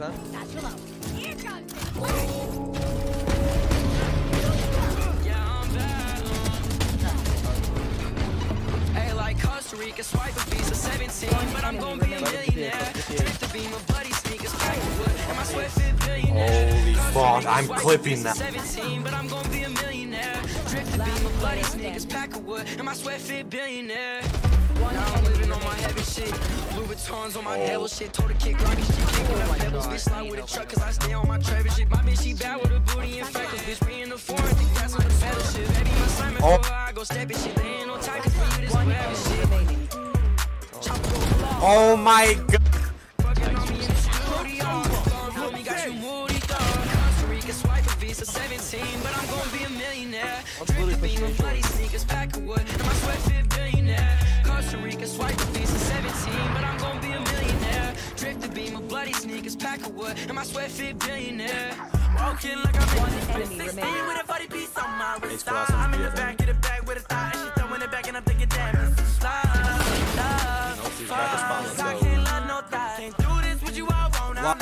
chill out. Here comes it. Yeah, I'm bad. Hey, like Costa Rica, swipe a visa 17, but I'm gonna be a millionaire. Drift the beam of bloody sneakers, pack of wood, and my sweat fit billionaire. Holy fuck, I'm clipping that. 17, but I'm gonna be a millionaire. Drift the beam of bloody sneakers, pack of wood, and my sweat fit billionaire. Now I'm living on my heavy shit. Louis Vuittons on my oh. devil shit. Told her kick rocky shit. Kick on the pebbles. Bitch slide with a truck cause I stay on my Trevor shit. My bitch, she bad with a booty and freckles. Bitch, we in the foreign. Think that's on the pedal shit. Baby, my Simon Oh. for. I go stepping shit. They ain't no time for you. This whatever shit. Chop it off. Oh my god. Fucking on me in the studio. Gone for me, got you moody, dog. Costa Rica, swipe a visa 17, but I'm gonna be a millionaire. Drip the beam of bloody sneakers, pack like a wood, and my sweat fit billionaire. Walking like I'm one enemy remaining. with a 40 piece on my wrist. I'm in the back of the bag with a thigh, and she throwing it back, and I'm thinking, damn, it's love, love, fuck. I can't love no thigh. Can't do this with you, I won't.